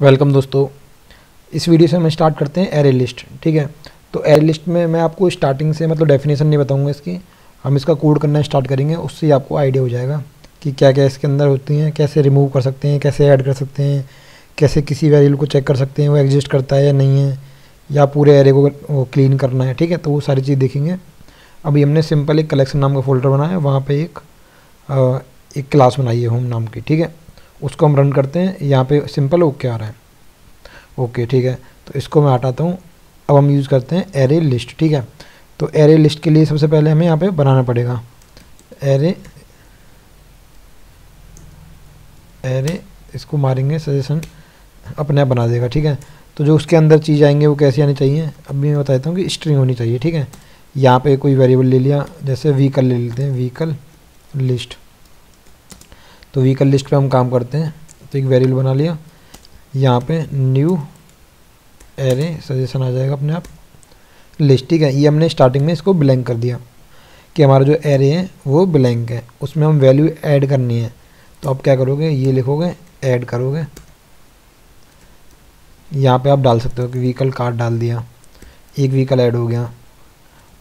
Welcome दोस्तों। इस video से हम स्टार्ट करते हैं एरे लिस्ट ठीक है? तो एरे लिस्ट में मैं आपको स्टार्टिंग से मतलब डेफिनेशन नहीं बताऊँगा इसकी। हम इसका कोड करना स्टार्ट करेंगे, उससे आपको आइडिया हो जाएगा कि क्या क्या इसके अंदर होती हैं, कैसे रिमूव कर सकते हैं, कैसे ऐड कर सकते हैं, कैसे किसी वैल्यू को चेक कर सकते हैं, वो एग्जिस्ट करता है या नहीं है, या पूरे एरे को क्लीन करना है, ठीक है? तो वो सारी चीज़ देखेंगे। अभी हमने सिंपल एक कलेक्शन नाम का फोल्डर बनाया वहाँ पर एक एक क्लास बनाई है होम नाम की, ठीक है? उसको हम रन करते हैं। यहाँ पे सिंपल ओके आ रहा है। ओके ठीक है। तो इसको मैं हटाता हूँ। अब हम यूज़ करते हैं एरे लिस्ट ठीक है? तो एरे लिस्ट के लिए सबसे पहले हमें यहाँ पे बनाना पड़ेगा। एरे एरे इसको मारेंगे सजेशन अपने आप बना देगा, ठीक है? तो जो उसके अंदर चीज़ आएँगे, वो कैसी आनी चाहिए? अब मैं बता देता हूँ कि स्ट्रिंग होनी चाहिए, ठीक है? यहाँ पे कोई वेरिएबल ले लिया, जैसे व्हीकल ले लेते हैं व्हीकल लिस्ट तो व्हीकल लिस्ट पे हम काम करते हैं। तो एक वेरिएबल बना लिया। यहाँ पे न्यू एरे सजेशन आ जाएगा अपने आप। लिस्ट ठीक है? ये हमने स्टार्टिंग में इसको ब्लैंक कर दिया कि हमारा जो एरे है, वो ब्लैंक है। उसमें हम वैल्यू ऐड करनी है। तो आप क्या करोगे? ये लिखोगे ऐड करोगे। यहाँ पे आप डाल सकते हो कि व्हीकल कार्ड डाल दिया। एक व्हीकल ऐड हो गया।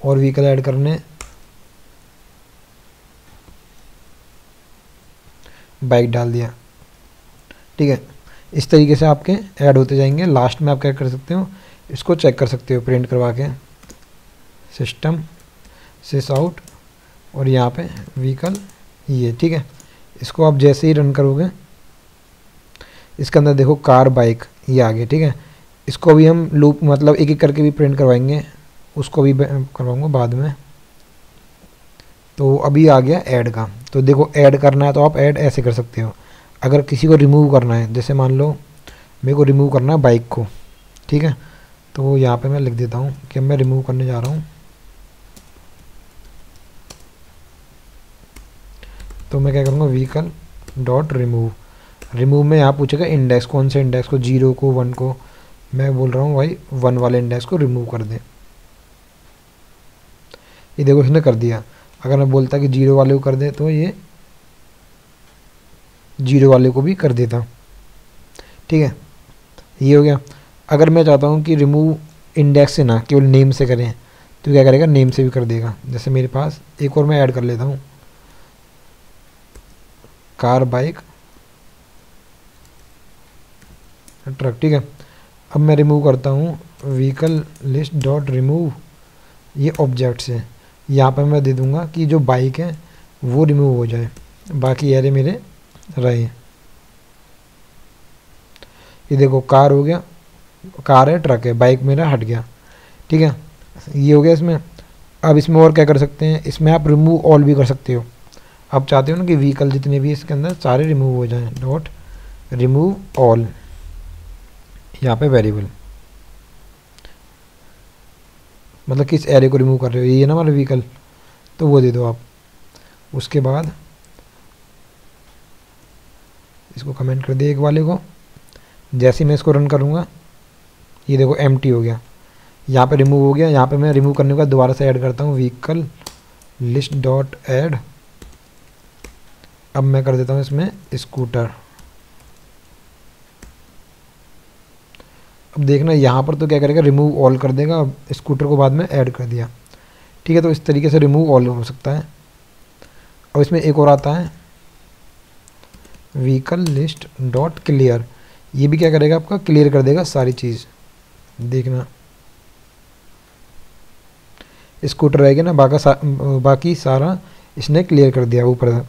और व्हीकल ऐड करने बाइक डाल दिया। ठीक है? इस तरीके से आपके ऐड होते जाएँगे। लास्ट में आप क्या कर सकते हो? इसको चेक कर सकते हो प्रिंट करवा के। सिस्टम सिस आउट और यहाँ पे व्हीकल ये, ठीक है? इसको आप जैसे ही रन करोगे, इसके अंदर देखो कार बाइक ये आ गया, ठीक है? इसको भी हम लूप मतलब एक एक करके भी प्रिंट करवाएँगे। उसको भी करवाऊँगा बाद में। तो अभी आ गया ऐड का। तो देखो ऐड करना है तो आप ऐड ऐसे कर सकते हो। अगर किसी को रिमूव करना है, जैसे मान लो, मेरे को रिमूव करना है बाइक को, ठीक है? तो यहाँ पे मैं लिख देता हूँ कि मैं रिमूव करने जा रहा हूँ। तो मैं क्या करूँगा? व्हीकल डॉट रिमूव रिमूव में यहाँ पूछेगा इंडेक्स कौन से इंडेक्स को ज़ीरो को वन को। मैं बोल रहा हूँ, भाई वन वाले इंडेक्स को रिमूव कर दें। ये देखो, इसने कर दिया। अगर मैं बोलता कि ज़ीरो वाले को कर दे तो ये ज़ीरो वाले को भी कर देता। ठीक है? ये हो गया। अगर मैं चाहता हूँ कि रिमूव इंडेक्स से ना, केवल नेम से करें तो क्या करेगा? नेम से भी कर देगा। जैसे मेरे पास एक और मैं ऐड कर लेता हूँ। कार बाइक ट्रक ठीक है? अब मैं रिमूव करता हूँ। व्हीकल लिस्ट डॉट रिमूव ये ऑब्जेक्ट्स है यहाँ पर मैं दे दूँगा कि जो बाइक है, वो रिमूव हो जाए। बाकी एरे मेरे रहे ये देखो कार हो गया। कार है ट्रक है। बाइक मेरा हट गया। ठीक है? ये हो गया इसमें। अब इसमें और क्या कर सकते हैं? इसमें आप रिमूव ऑल भी कर सकते हो। आप चाहते हो ना कि व्हीकल जितने भी इसके अंदर सारे रिमूव हो जाएँ। डॉट रिमूव ऑल यहाँ पे वेरिएबल मतलब किस एरे को रिमूव कर रहे हो? ये ना हमारा व्हीकल तो वो दे दो आप। उसके बाद इसको कमेंट कर दिए एक वाले को। जैसे मैं इसको रन करूँगा, ये देखो एमटी हो गया। यहाँ पे रिमूव हो गया। यहाँ पे मैं रिमूव करने के दोबारा से ऐड करता हूँ व्हीकल लिस्ट डॉट ऐड अब मैं कर देता हूँ इसमें स्कूटर अब देखना यहाँ पर तो क्या करेगा रिमूव ऑल कर देगा स्कूटर को बाद में ऐड कर दिया। ठीक है तो इस तरीके से रिमूव ऑल हो सकता है। अब इसमें एक और आता है। व्हीकल लिस्ट डॉट क्लियर ये भी क्या करेगा आपका? क्लियर कर देगा सारी चीज़। देखना। स्कूटर रहेगा ना बाका सा, बाकी सारा इसने क्लियर कर दिया ऊपर।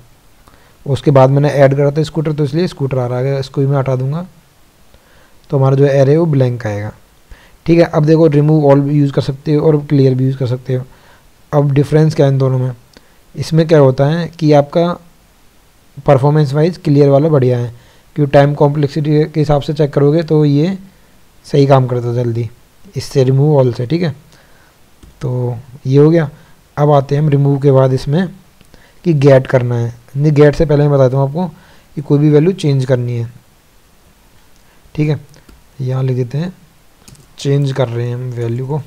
उसके बाद मैंने ऐड करा था स्कूटर तो इसलिए स्कूटर आ रहा है। इसको भी मैं हटा दूँगा। तो हमारा जो एरे वो ब्लैंक आएगा। ठीक है, अब देखो रिमूव ऑल भी यूज़ कर सकते हो और क्लियर भी यूज़ कर सकते हो। अब डिफरेंस क्या है इन दोनों में? इसमें क्या होता है कि आपका परफॉर्मेंस वाइज क्लियर वाला बढ़िया है। क्योंकि टाइम कॉम्प्लेक्सिटी के हिसाब से चेक करोगे तो ये सही काम करता है जल्दी। इससे रिमूव ऑल से, ठीक है? तो ये हो गया। अब आते हैं हम रिमूव के बाद इसमें कि गेट करना है। नहीं गेट से पहले मैं बताता हूँ आपको कि कोई भी वैल्यू चेंज करनी है। ठीक है? यहाँ लिख देते हैं चेंज कर रहे हैं हम वैल्यू को।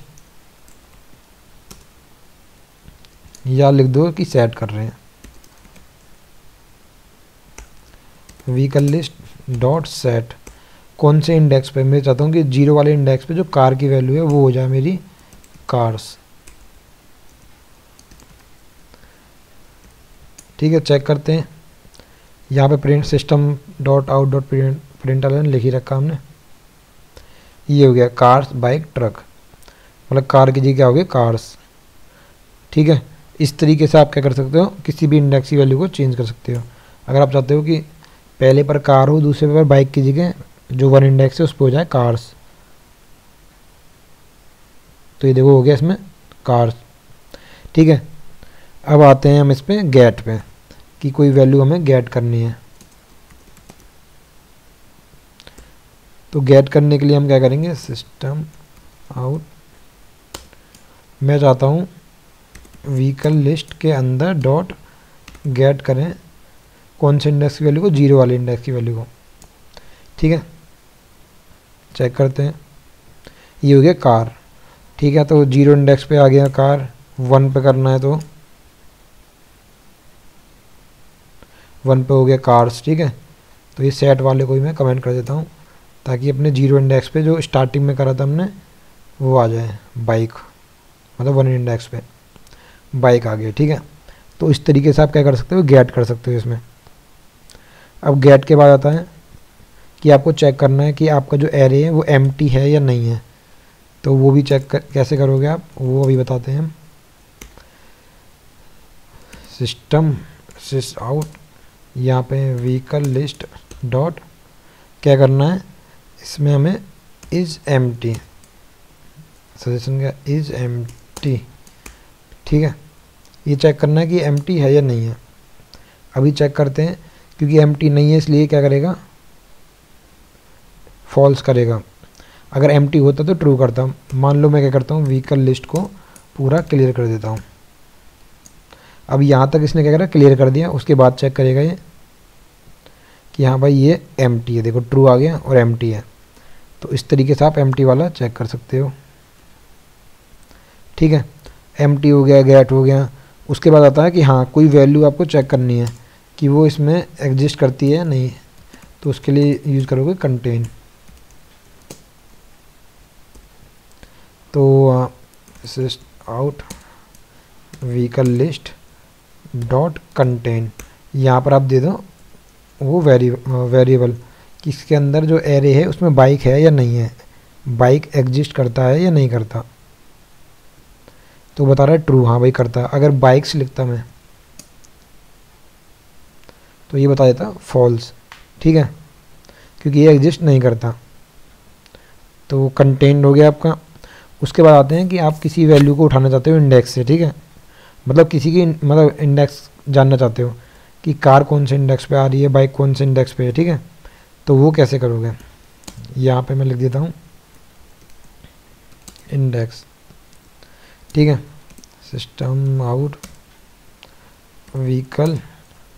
या लिख दो कि सेट कर रहे हैं। व्हीकल लिस्ट डॉट सेट कौन से इंडेक्स पे? मैं चाहता हूँ कि ज़ीरो वाले इंडेक्स पे जो कार की वैल्यू है वो हो जाए मेरी कार्स ठीक है चेक करते हैं। यहाँ पे print system dot out dot print print लिख ही रखा हमने। ये हो गया कार्स बाइक ट्रक मतलब कार की जगह क्या हो गया कार्स ठीक है? इस तरीके से आप क्या कर सकते हो? किसी भी इंडेक्स की वैल्यू को चेंज कर सकते हो। अगर आप चाहते हो कि पहले पर कार हो, दूसरे पर बाइक की जगह, जो वन इंडेक्स है, उस पर हो जाए कार्स तो ये देखो हो गया इसमें कार्स ठीक है? अब आते हैं हम इस पर गेट पे, कि कोई वैल्यू हमें गेट करनी है। तो गेट करने के लिए हम क्या करेंगे? सिस्टम आउट मैं चाहता हूँ व्हीकल लिस्ट के अंदर डॉट गेट करें। कौन से इंडेक्स की वैल्यू को? ज़ीरो वाले इंडेक्स की वैल्यू को। ठीक है? चेक करते हैं। ये हो गया कार ठीक है तो ज़ीरो इंडेक्स पे आ गया कार वन पे करना है तो। वन पे हो गया कार्स ठीक है? तो ये सेट वाले को ही मैं कमेंट कर देता हूँ। ताकि अपने ज़ीरो इंडेक्स पे जो स्टार्टिंग में करा था हमने वो आ जाए बाइक मतलब वन इंडेक्स पे। बाइक आ गया ठीक है? तो इस तरीके से आप क्या कर सकते हो? गेट कर सकते हो इसमें। अब गेट के बाद आता है कि आपको चेक करना है कि आपका जो एरे है वो एम है या नहीं है। तो वो भी चेक कर, कैसे करोगे आप? वो अभी बताते हैं सिस्टम सिस आउट यहाँ पे व्हीकल लिस्ट डॉट क्या करना है? इसमें हमें इज़ एम टी सजेशन क्या? इज़ एम टी ठीक है? ये चेक करना है कि एम टी है या नहीं है। अभी चेक करते हैं, क्योंकि एम टी नहीं है, इसलिए क्या करेगा? फॉल्स करेगा। अगर एम टी होता तो ट्रू करता हूँ। मान लो मैं क्या करता हूँ व्हीकल लिस्ट को पूरा क्लियर कर देता हूँ। अब यहाँ तक इसने क्या करा? क्लियर कर दिया। उसके बाद चेक करेगा ये। कि हाँ भाई ये एमटी है, देखो ट्रू आ गया और एमटी है। तो इस तरीके से आप एमटी वाला चेक कर सकते हो। ठीक है? एमटी हो गया गेट हो गया। उसके बाद आता है कि हाँ कोई वैल्यू आपको चेक करनी है कि वो इसमें एग्जिस्ट करती है नहीं। तो उसके लिए यूज़ करोगे कंटेन तो out vehicle list dot contain यहाँ पर आप दे दो वो वेरी वेरिएबल कि इसके अंदर जो एरे है, उसमें बाइक है या नहीं है? बाइक एग्जिस्ट करता है या नहीं करता? तो बता रहा है ट्रू हाँ भाई करता है। अगर बाइक्स लिखता मैं तो ये बता देता फॉल्स ठीक है? क्योंकि ये एग्जिस्ट नहीं करता। तो कंटेंट हो गया आपका। उसके बाद आते हैं कि आप किसी वैल्यू को उठाना चाहते हो इंडेक्स से, ठीक है? मतलब किसी की मतलब इंडेक्स जानना चाहते हो। कि कार कौन से इंडेक्स पे आ रही है बाइक कौन से इंडेक्स पे है, ठीक है? तो वो कैसे करोगे? यहाँ पे मैं लिख देता हूँ। इंडेक्स ठीक है? System out vehicle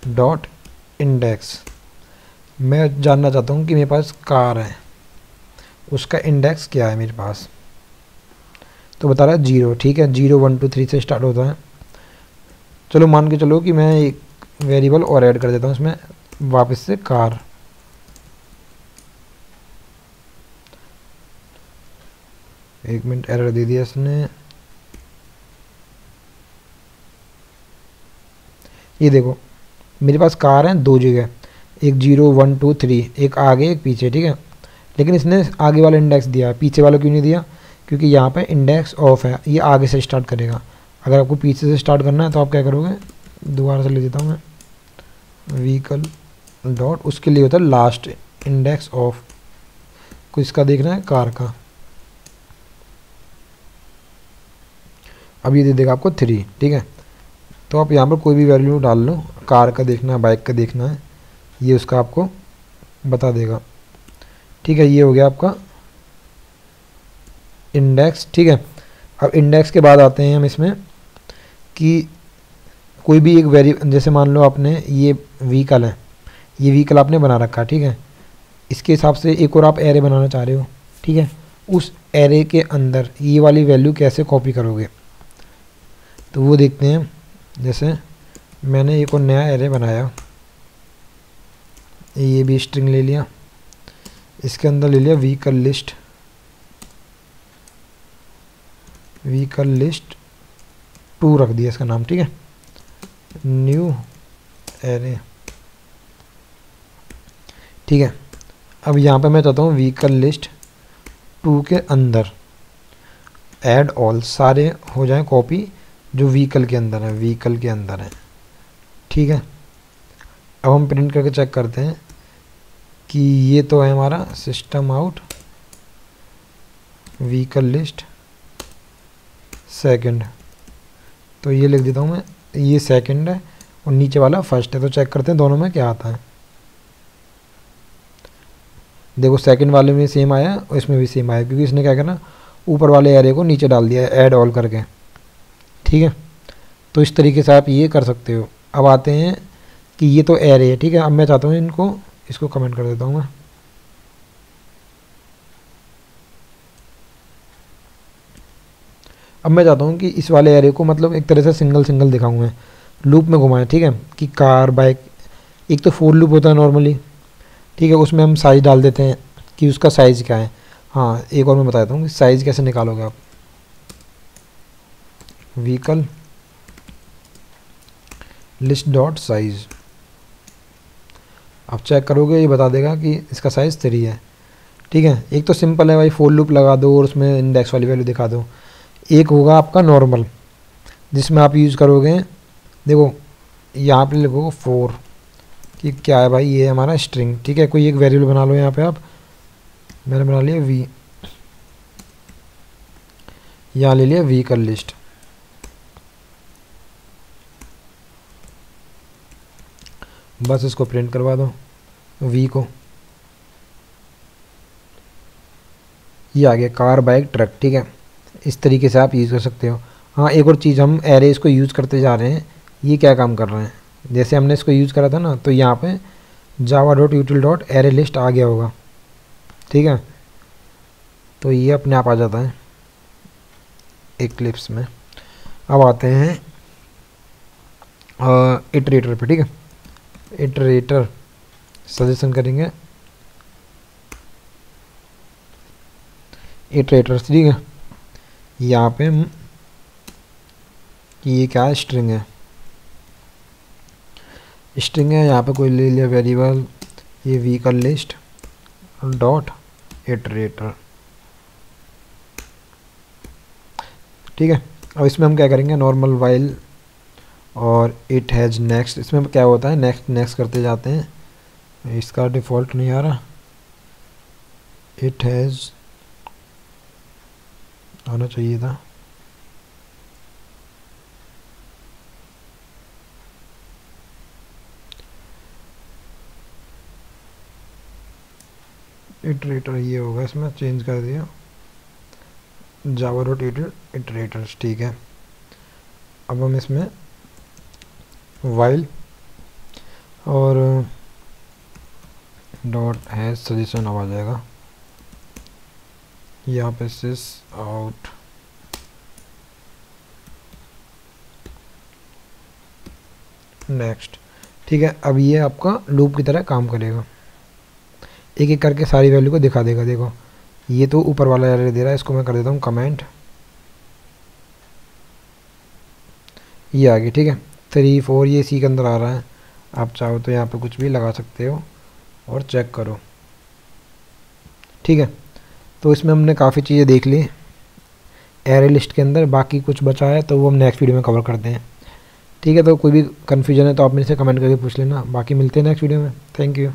dot index मैं जानना चाहता हूँ कि मेरे पास कार है। उसका इंडेक्स क्या है मेरे पास? तो बता रहा है ज़ीरो ठीक है? ज़ीरो वन टू थ्री से स्टार्ट होता है। चलो मान के चलो कि मैं एक वेरिएबल और ऐड कर देता हूँ इसमें, वापस से कार। एक मिनट एरर दे दिया इसने। ये देखो, मेरे पास कार है, दो जगह एक ज़ीरो, वन, टू, थ्री, एक आगे, एक पीछे, ठीक है? लेकिन इसने आगे वाला इंडेक्स दिया है पीछे वाला क्यों नहीं दिया? क्योंकि यहाँ पे इंडेक्स ऑफ़ है, ये आगे से स्टार्ट करेगा। अगर आपको पीछे से स्टार्ट करना है तो आप क्या करोगे? दोबारा से ले देता हूँ मैं। व्हीकल डॉट उसके लिए होता है लास्ट इंडेक्स ऑफ़ को इसका देखना है कार का। अब ये दे देगा आपको थ्री ठीक है? तो आप यहाँ पर कोई भी वैल्यू डाल लो कार का देखना है बाइक का देखना है, ये उसका आपको बता देगा। ठीक है, ये हो गया आपका इंडेक्स ठीक है? अब इंडेक्स के बाद आते हैं हम इसमें कि कोई भी एक वेरी, जैसे मान लो आपने ये व्हीकल है, ये व्हीकल आपने बना रखा, ठीक है? इसके हिसाब से एक और आप एरे बनाना चाह रहे हो, ठीक है? उस एरे के अंदर ये वाली वैल्यू कैसे कॉपी करोगे? तो वो देखते हैं, जैसे मैंने एक और नया एरे बनाया। ये भी स्ट्रिंग ले लिया। इसके अंदर ले लिया vehicle list vehicle list two रख दिया इसका नाम, ठीक है? New array. ठीक है, अब यहाँ पे मैं चाहता हूँ व्हीकल लिस्ट टू के अंदर ऐड ऑल सारे हो जाएँ कॉपी जो व्हीकल के अंदर है व्हीकल के अंदर है। ठीक है, अब हम प्रिंट करके चेक करते हैं कि ये तो है हमारा system out vehicle list second तो ये लिख देता हूँ मैं ये सेकंड है और नीचे वाला फ़र्स्ट है तो चेक करते हैं दोनों में क्या आता है। देखो सेकंड वाले में सेम आया और इसमें भी सेम आया, क्योंकि इसने क्या करना ऊपर वाले एरे को नीचे डाल दिया ऐड ऑल करके। ठीक है? तो इस तरीके से आप ये कर सकते हो। अब आते हैं कि ये तो एरे है, ठीक है? अब मैं चाहता हूँ इनको, इसको कमेंट कर देता हूँ मैं। अब मैं चाहता हूँ कि इस वाले एरे को मतलब एक तरह से सिंगल सिंगल दिखाऊँ मैं। लूप में घुमाएँ, ठीक है? कि कार बाइक एक तो फोर लूप होता है नॉर्मली ठीक है? उसमें हम साइज़ डाल देते हैं कि उसका साइज़ क्या है। हाँ एक और मैं बता देता हूँ कि साइज़ कैसे निकालोगे आप। व्हीकल लिस्ट डॉट साइज़ आप चेक करोगे, ये बता देगा कि इसका साइज़ थ्री है। ठीक है? एक तो सिंपल है भाई फोर लूप लगा दो और उसमें इंडेक्स वाली वैल्यू दिखा दो। एक होगा आपका नॉर्मल जिसमें आप यूज़ करोगे, देखो, यहाँ पे लिखोगे फोर कि क्या है भाई, ये हमारा स्ट्रिंग ठीक है, कोई एक वेरिएबल बना लो यहाँ पे आप, मैंने बना लिया वी यहाँ ले लिया व्हीकल लिस्ट बस इसको प्रिंट करवा दो वी को। ये आ गया कार बाइक ट्रक ठीक है। इस तरीके से आप यूज़ कर सकते हो। हाँ एक और चीज़, हम एरे इसको यूज़ करते जा रहे हैं। ये क्या काम कर रहे हैं? जैसे हमने इसको यूज़ करा था ना तो यहाँ पे Java dot util dot array list आ गया होगा। ठीक है? तो ये अपने आप आ जाता है। एक क्लिप्स में। अब आते हैं इटरेटर पे, ठीक है? इटरेटर सजेशन करेंगे। इटरेटर ठीक है? यहाँ पे कि ये क्या स्ट्रिंग है? स्ट्रिंग है, यहाँ पे कोई ले लिया वेरिएबल ये व्हीकल लिस्ट डॉट इटरेटर ठीक है, अब इसमें हम क्या करेंगे? नॉर्मल वाइल और इट हैज़ नेक्स्ट इसमें क्या होता है? नेक्स्ट नेक्स्ट करते जाते हैं। इसका डिफ़ॉल्ट नहीं आ रहा। इट हैज़ आना चाहिए था। इटरेटर ये होगा इसमें चेंज कर दिया। जावा डॉट इटरेटर्स ठीक है। अब हम इसमें वाइल और डॉट है सजेशन आ जाएगा यहाँ पे सिस आउट नेक्स्ट ठीक है, अब ये आपका लूप की तरह काम करेगा। एक एक करके सारी वैल्यू को दिखा देगा, देखो। ये तो ऊपर वाला एरर दे रहा है, इसको मैं कर देता हूँ कमेंट ये आ गई, ठीक है। थ्री फोर ये सी के अंदर आ रहा है। आप चाहो तो यहाँ पे कुछ भी लगा सकते हो और चेक करो। ठीक है? तो इसमें हमने काफ़ी चीज़ें देख ली। एरे लिस्ट के अंदर बाकी कुछ बचा है तो वो हम नेक्स्ट वीडियो में कवर करते हैं। ठीक है तो कोई भी कन्फ्यूज़न है तो आप मेरे से कमेंट करके पूछ लेना। बाकी मिलते हैं नेक्स्ट वीडियो में। Thank you